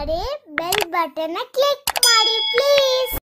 ಮಾಡಿ bell button click ಮಾಡಿ please